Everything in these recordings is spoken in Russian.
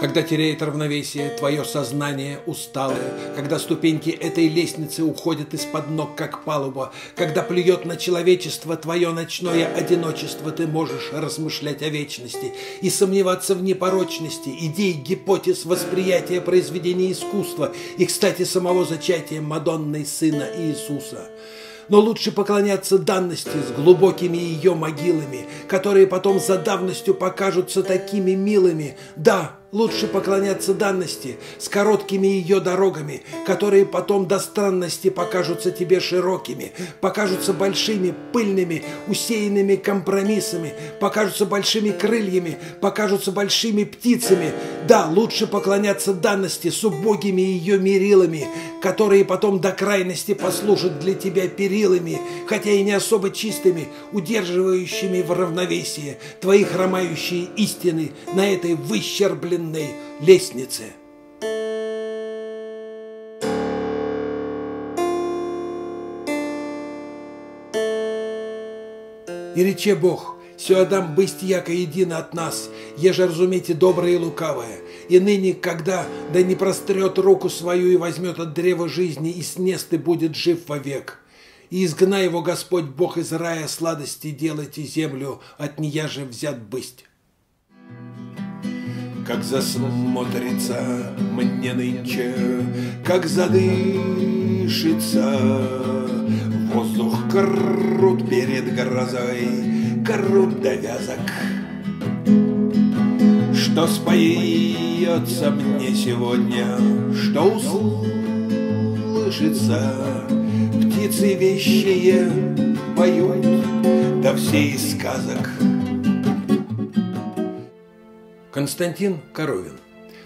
Когда теряет равновесие твое сознание усталое, Когда ступеньки этой лестницы уходят из-под ног, как палуба, Когда плюет на человечество твое ночное одиночество, Ты можешь размышлять о вечности и сомневаться в непорочности. Идей, гипотез, восприятия произведений искусства и, кстати, самого зачатия Мадонной Сына Иисуса. Но лучше поклоняться данности с глубокими ее могилами, которые потом за давностью покажутся такими милыми. Да, Лучше поклоняться данности с короткими ее дорогами, которые потом до странности покажутся тебе широкими, покажутся большими, пыльными, усеянными компромиссами, покажутся большими крыльями, покажутся большими птицами. Да, лучше поклоняться данности с убогими ее мерилами, которые потом до крайности послужат для тебя перилами, хотя и не особо чистыми, удерживающими в равновесии твои хромающие истины на этой выщербленной каменной лестнице. И рече Бог, Адам бысть яко едино от нас, еже разумейте доброе и лукавое. И ныне, когда да не прострет руку свою и возьмет от древа жизни, и снест и будет жив вовек. И изгна его Господь Бог из рая сладости делайте землю, от нея же взят бысть как засмотрится мне нынче, как задышится. Воздух крут перед грозой, крут до вязок. Что споется мне сегодня, что услышится, птицы вещие поют, да все из сказок — Константин Коровин.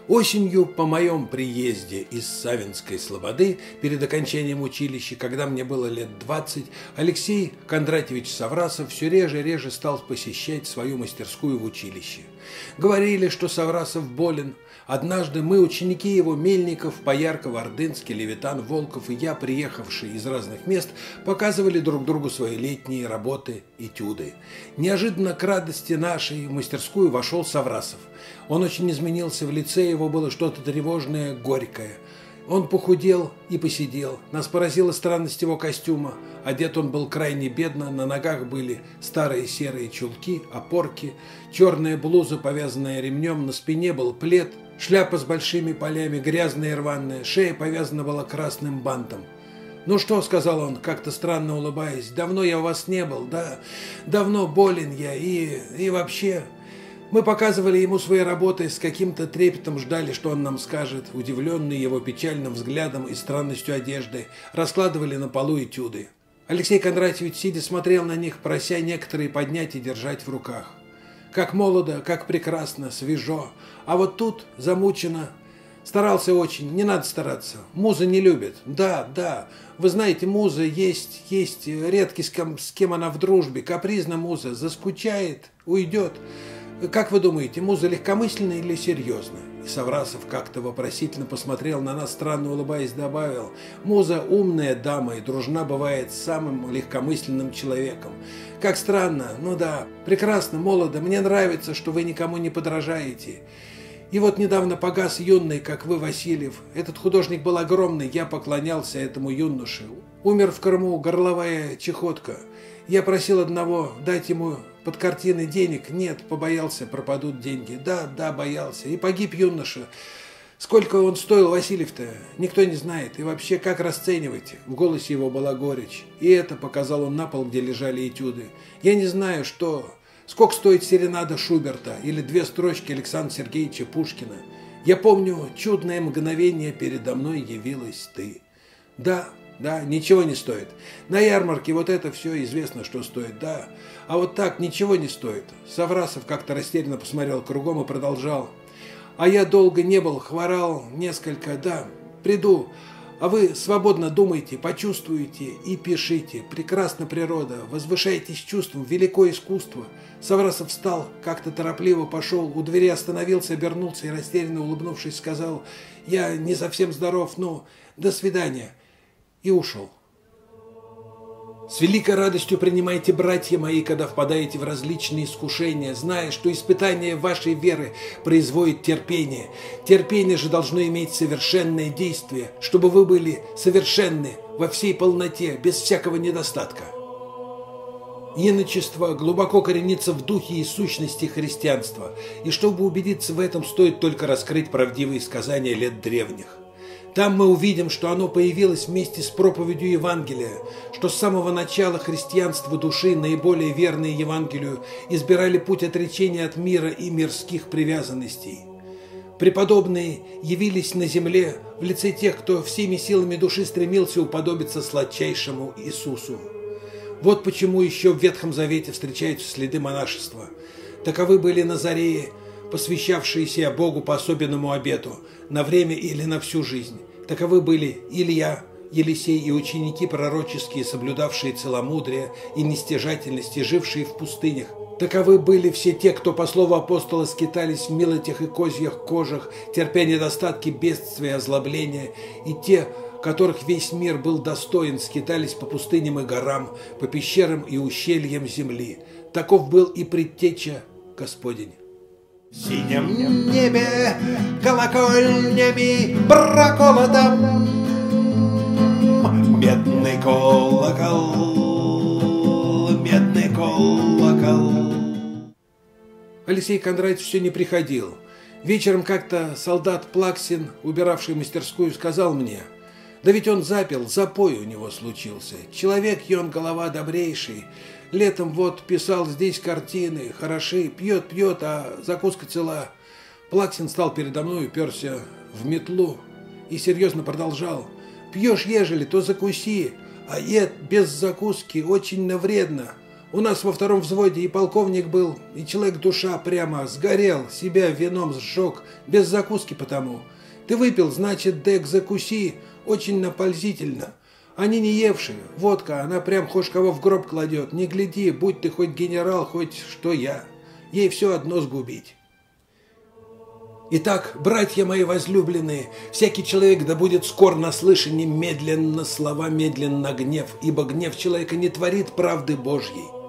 Осенью по моем приезде из Савинской Слободы перед окончанием училища, когда мне было лет 20, Алексей Кондратьевич Саврасов все реже и реже стал посещать свою мастерскую в училище. Говорили, что Саврасов болен. Однажды мы, ученики его, Мельников, Поярков, Ордынский, Левитан, Волков и я, приехавшие из разных мест, показывали друг другу свои летние работы, этюды. Неожиданно к радости нашей в мастерскую вошел Саврасов. Он очень изменился в лице, его было что-то тревожное, горькое. Он похудел и посидел. Нас поразила странность его костюма. Одет он был крайне бедно, на ногах были старые серые чулки, опорки, черная блуза, повязанная ремнем, на спине был плед, шляпа с большими полями, грязная и рваная, шея повязана была красным бантом. «Ну что?» – сказал он, как-то странно улыбаясь. «Давно я у вас не был, да? Давно болен я и... и вообще...» Мы показывали ему свои работы, с каким-то трепетом ждали, что он нам скажет, удивленный его печальным взглядом и странностью одежды, раскладывали на полу этюды. Алексей Кондратьевич, сидя, смотрел на них, прося некоторые поднять и держать в руках. Как молодо, как прекрасно, свежо. А вот тут замучено. Старался очень, не надо стараться. Муза не любит. Да, да. Вы знаете, муза есть, есть, редкий с кем, с кем она в дружбе. Капризна муза, заскучает, уйдет. Как вы думаете, муза легкомысленная или серьезная? И Саврасов как-то вопросительно посмотрел на нас, странно улыбаясь, добавил, «Муза умная дама и дружна бывает с самым легкомысленным человеком. Как странно, ну да, прекрасно, молодо, мне нравится, что вы никому не подражаете». И вот недавно погас юный, как вы, Васильев. Этот художник был огромный, я поклонялся этому юноше. Умер в Крыму горловая чехотка. Я просил одного дать ему под картины денег. Нет, побоялся, пропадут деньги. Да, да, боялся. И погиб юноша. Сколько он стоил, Васильев-то, никто не знает. И вообще, как расценивать? В голосе его была горечь. И это показал он на пол, где лежали этюды. Я не знаю, что... Сколько стоит серенада Шуберта или две строчки Александра Сергеевича Пушкина. Я помню, чудное мгновение передо мной явилась ты. Да, да, ничего не стоит. На ярмарке вот это все известно, что стоит, да. А вот так ничего не стоит. Саврасов как-то растерянно посмотрел кругом и продолжал. А я долго не был, хворал несколько, да, приду. А вы свободно думайте, почувствуйте и пишите. Прекрасна природа, возвышайтесь чувством, великое искусство. Саврасов встал, как-то торопливо пошел, у двери остановился, обернулся и растерянно улыбнувшись сказал, «Я не совсем здоров, но до свидания» и ушел. С великой радостью принимайте, братья мои, когда впадаете в различные искушения, зная, что испытание вашей веры производит терпение. Терпение же должно иметь совершенное действие, чтобы вы были совершенны во всей полноте, без всякого недостатка. Иночество глубоко коренится в духе и сущности христианства, и чтобы убедиться в этом, стоит только раскрыть правдивые сказания лет древних. Там мы увидим, что оно появилось вместе с проповедью Евангелия, что с самого начала христианства души, наиболее верные Евангелию, избирали путь отречения от мира и мирских привязанностей. Преподобные явились на земле в лице тех, кто всеми силами души стремился уподобиться сладчайшему Иисусу. Вот почему еще в Ветхом Завете встречаются следы монашества. Таковы были Назареи, посвящавшиеся Богу по особенному обету, на время или на всю жизнь. Таковы были Илья, Елисей и ученики пророческие, соблюдавшие целомудрие и нестяжательность, и жившие в пустынях. Таковы были все те, кто, по слову апостола, скитались в милотях и козьях кожах, терпя недостатки, бедствия, озлобления, и те, которых весь мир был достоин, скитались по пустыням и горам, по пещерам и ущельям земли. Таков был и предтеча Господень. В синем небе колокольнями проколотом Медный колокол, медный колокол Алексей Кондратьевич все не приходил. Вечером как-то солдат Плаксин, убиравший мастерскую, сказал мне, да ведь он запил, запой у него случился. Человек, и он голова добрейший, Летом вот писал здесь картины, хороши, пьет, пьет, а закуска цела. Плаксин стал передо мной, уперся в метлу и серьезно продолжал. Пьешь, ежели, то закуси, а ед без закуски очень навредно. У нас во втором взводе и полковник был, и человек душа прямо сгорел, себя вином сжег, без закуски потому. Ты выпил, значит, дек закуси, очень напользительно. Они не евшие. Водка, она прям хоть кого в гроб кладет. Не гляди, будь ты хоть генерал, хоть что я. Ей все одно сгубить. Итак, братья мои возлюбленные, всякий человек да будет скор на слышание медленно слова, медленно гнев, ибо гнев человека не творит правды Божьей.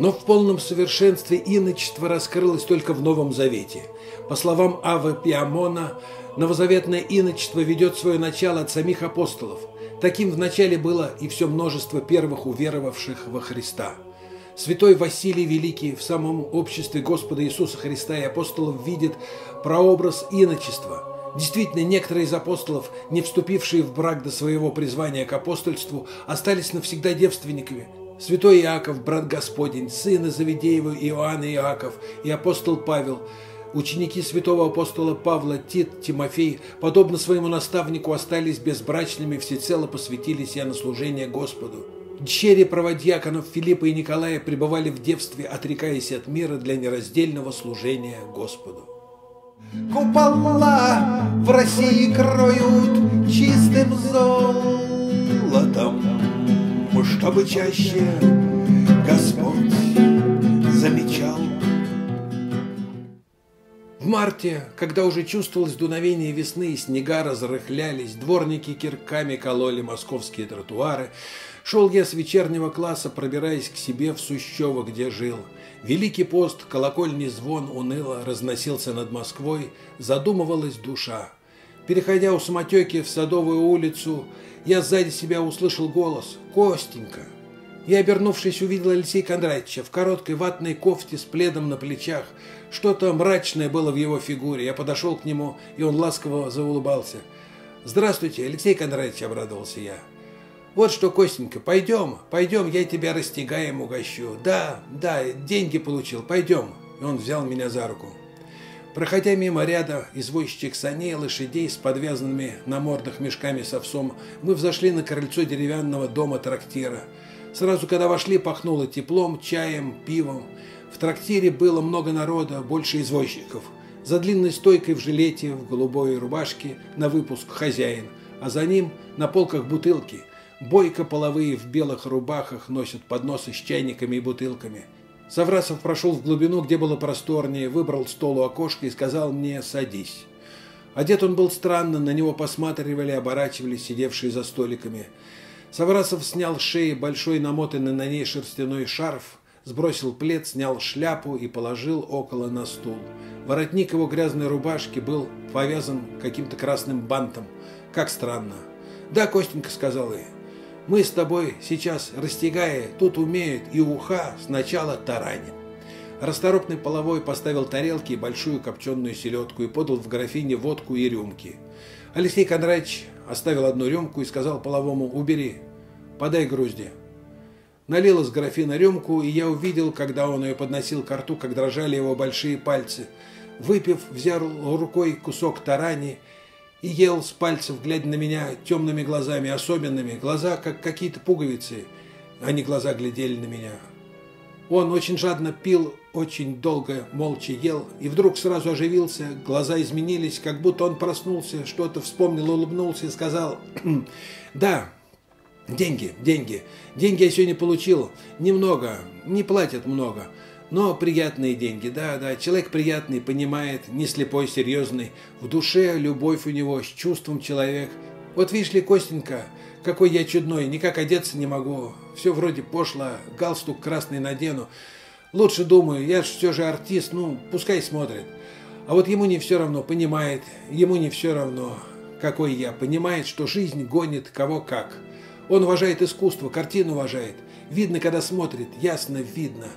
Но в полном совершенстве иночество раскрылось только в Новом Завете. По словам Авы Пиамона, новозаветное иночество ведет свое начало от самих апостолов – Таким вначале было и все множество первых уверовавших во Христа. Святой Василий Великий в самом обществе Господа Иисуса Христа и апостолов видит прообраз иночества. Действительно, некоторые из апостолов, не вступившие в брак до своего призвания к апостольству, остались навсегда девственниками. Святой Иаков, брат Господень, сын Завидеева Иоанн и Иаков и апостол Павел – Ученики святого апостола Павла, Тит, Тимофей, подобно своему наставнику, остались безбрачными, всецело посвятили себя на служение Господу. Дщери праводьяконов Филиппа и Николая пребывали в девстве, отрекаясь от мира для нераздельного служения Господу. Купола в России кроют чистым золотом, чтобы чаще Господь замечал в марте, когда уже чувствовалось дуновение весны и снега разрыхлялись, дворники кирками кололи московские тротуары, шел я с вечернего класса, пробираясь к себе в Сущево, где жил. Великий пост, колокольный звон уныло разносился над Москвой, задумывалась душа. Переходя у самотеки в Садовую улицу, я сзади себя услышал голос «Костенька!». Я, обернувшись, увидел Алексея Кондратьевича в короткой ватной кофте с пледом на плечах, что-то мрачное было в его фигуре. Я подошел к нему, и он ласково заулыбался. «Здравствуйте, Алексей Кондратьевич», — обрадовался я. «Вот что, Костенька, пойдем, пойдем, я тебя растягаем угощу. Да, да, деньги получил, пойдем». И он взял меня за руку. Проходя мимо ряда извозчичек саней, лошадей с подвязанными на мордах мешками с овсом, мы взошли на крыльцо деревянного дома трактира. Сразу, когда вошли, пахнуло теплом, чаем, пивом. В трактире было много народа, больше извозчиков. За длинной стойкой в жилете, в голубой рубашке, на выпуск хозяин, а за ним на полках бутылки. Бойко половые в белых рубахах носят подносы с чайниками и бутылками. Саврасов прошел в глубину, где было просторнее, выбрал стол у окошка и сказал мне «садись». Одет он был странно, на него посматривали, оборачивались сидевшие за столиками. Саврасов снял с шеи большой намотанный на ней шерстяной шарф, сбросил плед, снял шляпу и положил около на стул. Воротник его грязной рубашки был повязан каким-то красным бантом. Как странно. «Да, Костенька», — сказал ей, — «мы с тобой сейчас, растягая, тут умеют и уха сначала тараним». Расторопный половой поставил тарелки и большую копченую селедку и подал в графине водку и рюмки. Алексей Кондратьевич оставил одну рюмку и сказал половому «Убери, подай грузди». Налил из графина рюмку, и я увидел, когда он ее подносил к рту, как дрожали его большие пальцы. Выпив, взял рукой кусок тарани и ел с пальцев, глядя на меня темными глазами, особенными. Глаза, как какие-то пуговицы, а не глаза глядели на меня. Он очень жадно пил, очень долго молча ел, и вдруг сразу оживился, глаза изменились, как будто он проснулся, что-то вспомнил, улыбнулся и сказал, «Да, деньги, деньги, деньги я сегодня получил, немного, не платят много, но приятные деньги, да, да, человек приятный, понимает, не слепой, серьезный, в душе любовь у него, с чувством человек. Вот видишь ли, Костенька, какой я чудной, никак одеться не могу, все вроде пошло, галстук красный надену. Лучше думаю, я же все же артист, ну, пускай смотрит. А вот ему не все равно, понимает, ему не все равно, какой я, понимает, что жизнь гонит кого как. Он уважает искусство, картину уважает. Видно, когда смотрит, ясно видно.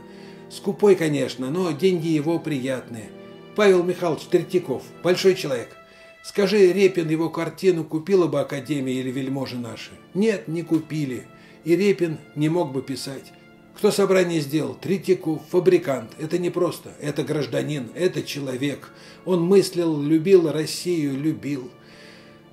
Скупой, конечно, но деньги его приятные. Павел Михайлович Третьяков, большой человек. Скажи, Репин его картину купила бы Академия или вельможи наши? Нет, не купили. И Репин не мог бы писать. Кто собрание сделал? Третьяков, фабрикант. Это не просто. Это гражданин, это человек. Он мыслил, любил Россию, любил.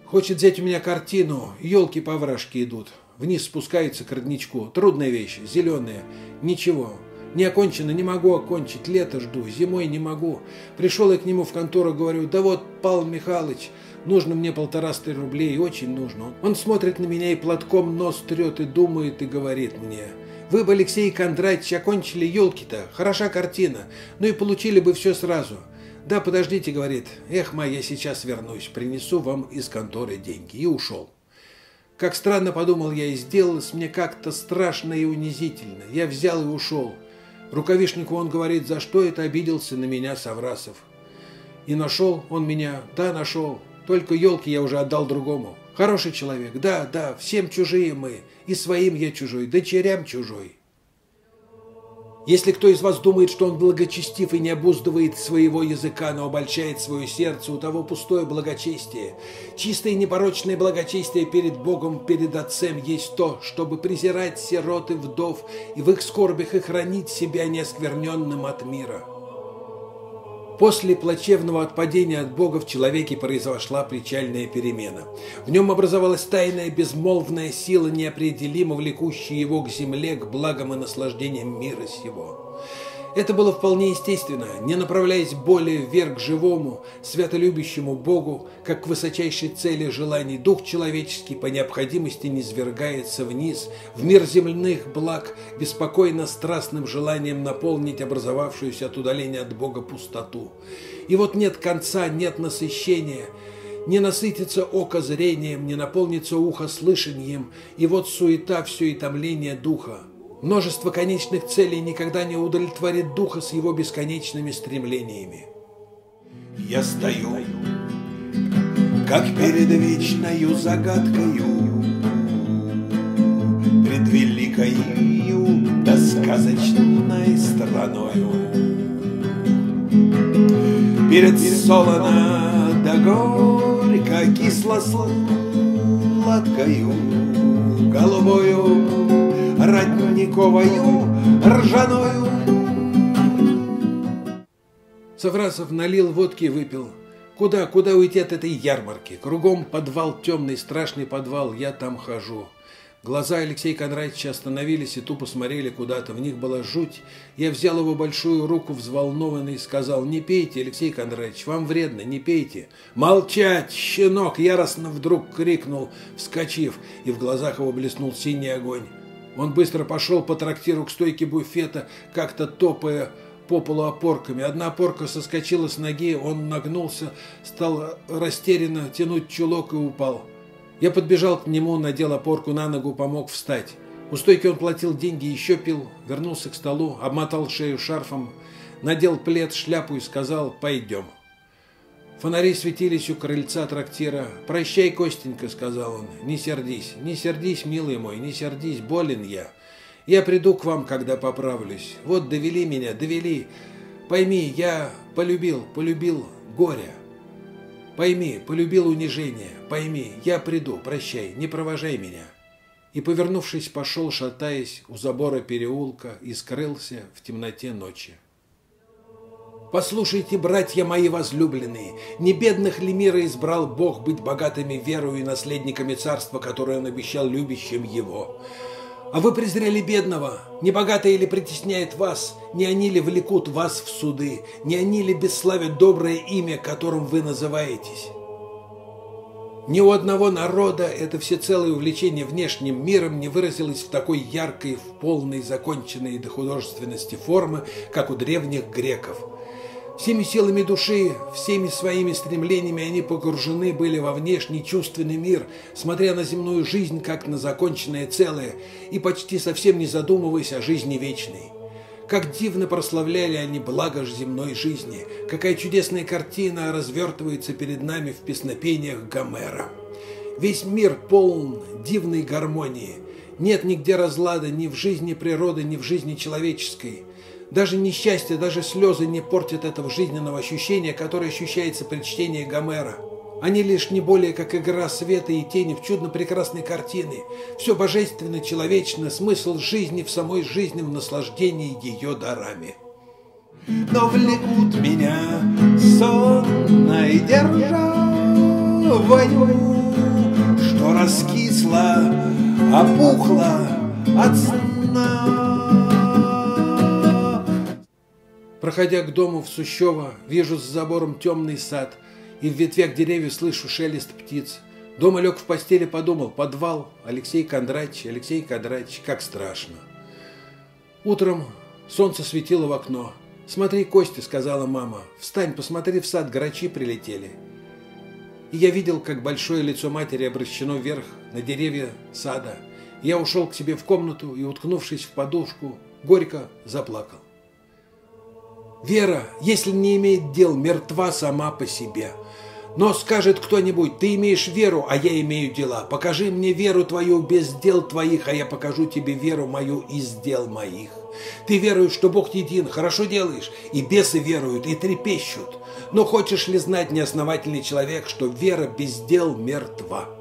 Хочет взять у меня картину. Елки по идут. Вниз спускаются к родничку. Трудная вещь, зеленая. Ничего. Не окончено, не могу окончить, лето жду, зимой не могу. Пришел я к нему в контору, говорю, да вот, Павел Михайлович, нужно мне полтораста рублей, очень нужно. Он смотрит на меня и платком нос трет и думает и говорит мне, вы бы, Алексей Кондратьевич, окончили елки-то, хороша картина, ну и получили бы все сразу. Да, подождите, говорит, эх, ма, я сейчас вернусь, принесу вам из конторы деньги. И ушел. Как странно подумал я и сделалось мне как-то страшно и унизительно. Я взял и ушел. Рукавишнику он говорит, за что это обиделся на меня Саврасов. И нашел он меня, да, нашел. Только елки я уже отдал другому. Хороший человек, да, да, всем чужие мы. И своим я чужой, дочерям чужой. Если кто из вас думает, что он благочестив и не обуздывает своего языка, но обольщает свое сердце, у того пустое благочестие. Чистое и непорочное благочестие перед Богом, перед Отцем есть то, чтобы презирать сирот и вдов и в их скорбях и хранить себя неоскверненным от мира. После плачевного отпадения от Бога в человеке произошла причальная перемена. В нем образовалась тайная безмолвная сила, неопределимо влекущая его к земле, к благам и наслаждениям мира сего. Это было вполне естественно, не направляясь более вверх к живому, святолюбящему Богу, как к высочайшей цели желаний, дух человеческий по необходимости низвергается вниз, в мир земных благ, беспокойно страстным желанием наполнить образовавшуюся от удаления от Бога пустоту. И вот нет конца, нет насыщения, не насытится око зрением, не наполнится ухо слышанием, и вот суета все и томление духа. Множество конечных целей никогда не удовлетворит духа с его бесконечными стремлениями. Я стою, как перед вечною загадкою, Пред великою да сказочной страною. Перед солоно да горько кисло-сладкою, Голубою родниковою ржаною. Саврасов налил водки и выпил. Куда, куда уйти от этой ярмарки? Кругом подвал, темный, страшный подвал, я там хожу. Глаза Алексея Кондратьевича остановились и тупо смотрели куда-то. В них была жуть. Я взял его большую руку, взволнованный, и сказал, «Не пейте, Алексей Кондратьевич, вам вредно, не пейте». «Молчать, щенок!» – яростно вдруг крикнул, вскочив, и в глазах его блеснул синий огонь. Он быстро пошел по трактиру к стойке буфета, как-то топая по полу опорками. Одна опорка соскочила с ноги, он нагнулся, стал растерянно тянуть чулок и упал. Я подбежал к нему, надел опорку на ногу, помог встать. У стойки он платил деньги, еще пил, вернулся к столу, обмотал шею шарфом, надел плед, шляпу и сказал «пойдем». Фонари светились у крыльца трактира. «Прощай, Костенька», — сказал он, — «не сердись, не сердись, милый мой, не сердись, болен я. Я приду к вам, когда поправлюсь. Вот довели меня, довели. Пойми, я полюбил, полюбил горе. Пойми, полюбил унижение. Пойми, я приду, прощай, не провожай меня» и, повернувшись, пошел, шатаясь у забора переулка и скрылся в темноте ночи. Послушайте, братья мои возлюбленные, не бедных ли мира избрал Бог быть богатыми верою и наследниками царства, которое Он обещал любящим Его? А вы презрели бедного, не богатые ли притесняет вас, не они ли влекут вас в суды, не они ли бесславят доброе имя, которым вы называетесь? Ни у одного народа это всецелое увлечение внешним миром не выразилось в такой яркой, в полной законченной до художественности формы, как у древних греков. Всеми силами души, всеми своими стремлениями они погружены были во внешний чувственный мир, смотря на земную жизнь как на законченное целое и почти совсем не задумываясь о жизни вечной. Как дивно прославляли они благо земной жизни, какая чудесная картина развертывается перед нами в песнопениях Гомера. Весь мир полон дивной гармонии. Нет нигде разлада ни в жизни природы, ни в жизни человеческой. Даже несчастье, даже слезы не портят этого жизненного ощущения, которое ощущается при чтении Гомера – они лишь не более как игра света и тени в чудно-прекрасной картины. Все божественно, человечно, смысл жизни в самой жизни, в наслаждении ее дарами. Но влекут меня сонной державою, Что раскисла, опухла от сна. Проходя к дому в Сущево, вижу за забором темный сад – и в ветвях деревьев слышу шелест птиц. Дома лег в постели, подумал, подвал, Алексей Кондратьевич, Алексей Кондратьевич, как страшно. Утром солнце светило в окно. «Смотри, Костя», — сказала мама, — «встань, посмотри в сад, грачи прилетели». И я видел, как большое лицо матери обращено вверх на деревья сада. Я ушел к себе в комнату и, уткнувшись в подушку, горько заплакал. Вера, если не имеет дел, мертва сама по себе. Но скажет кто-нибудь, ты имеешь веру, а я имею дела. Покажи мне веру твою без дел твоих, а я покажу тебе веру мою из дел моих. Ты веруешь, что Бог един, хорошо делаешь, и бесы веруют, и трепещут. Но хочешь ли знать, неосновательный человек, что вера без дел мертва?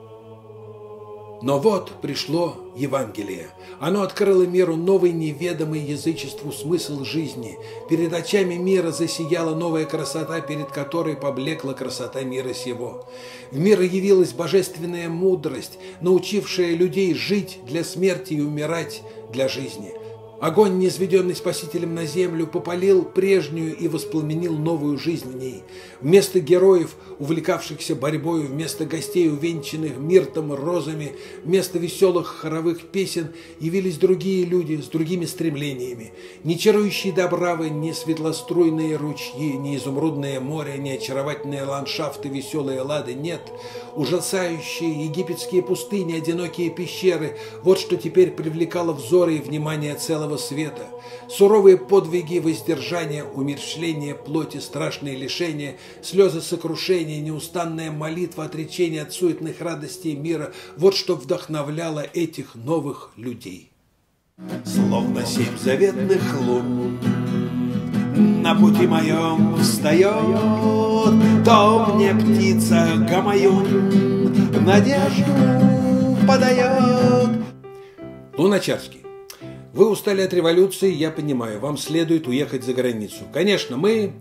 Но вот пришло Евангелие. Оно открыло миру новый неведомый язычеству смысл жизни. Перед очами мира засияла новая красота, перед которой поблекла красота мира сего. В мир явилась божественная мудрость, научившая людей жить для смерти и умирать для жизни. Огонь, низведенный Спасителем на землю, попалил прежнюю и воспламенил новую жизнь в ней. Вместо героев, увлекавшихся борьбой, вместо гостей, увенчанных миртом, розами, вместо веселых хоровых песен явились другие люди с другими стремлениями. Не чарующие добравы, не светлоструйные ручьи, не изумрудное море, не очаровательные ландшафты, веселые лады, нет. Ужасающие египетские пустыни, одинокие пещеры – вот что теперь привлекало взоры и внимание целого белого света, суровые подвиги воздержания, умерщвление плоти, страшные лишения, слезы сокрушения, неустанная молитва отречения от суетных радостей мира – вот что вдохновляло этих новых людей. Словно семь заветных лун на пути моем встает, то мне птица гамаюн надежду подает. Луначарский. Вы устали от революции, я понимаю, вам следует уехать за границу. Конечно, мы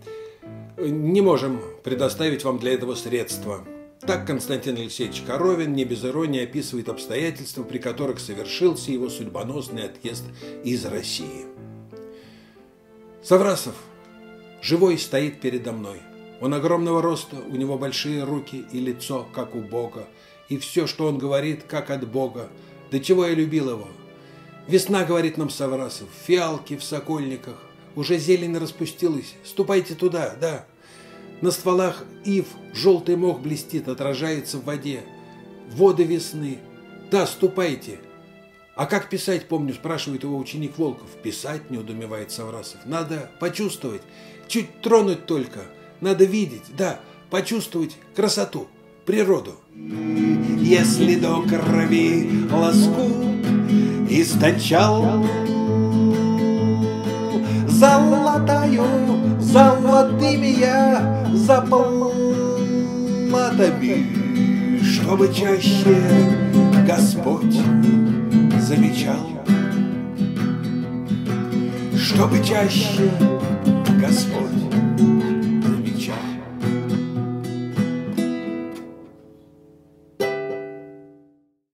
не можем предоставить вам для этого средства. Так Константин Алексеевич Коровин не без иронии описывает обстоятельства, при которых совершился его судьбоносный отъезд из России. Саврасов живой стоит передо мной. Он огромного роста, у него большие руки и лицо, как у Бога, и все, что он говорит, как от Бога. До чего я любил его – Весна, говорит нам Саврасов, фиалки в сокольниках. Уже зелень распустилась. Ступайте туда, да. На стволах ив желтый мох блестит, отражается в воде. воды весны. Да, ступайте. А как писать, помню, спрашивает его ученик Волков. Писать, не удумевает Саврасов. Надо почувствовать, чуть тронуть только. Надо видеть, да, почувствовать красоту, природу. Если до крови ласку источал. Золотаю, золотыми я заплатами Чтобы чаще Господь замечал. Чтобы чаще Господь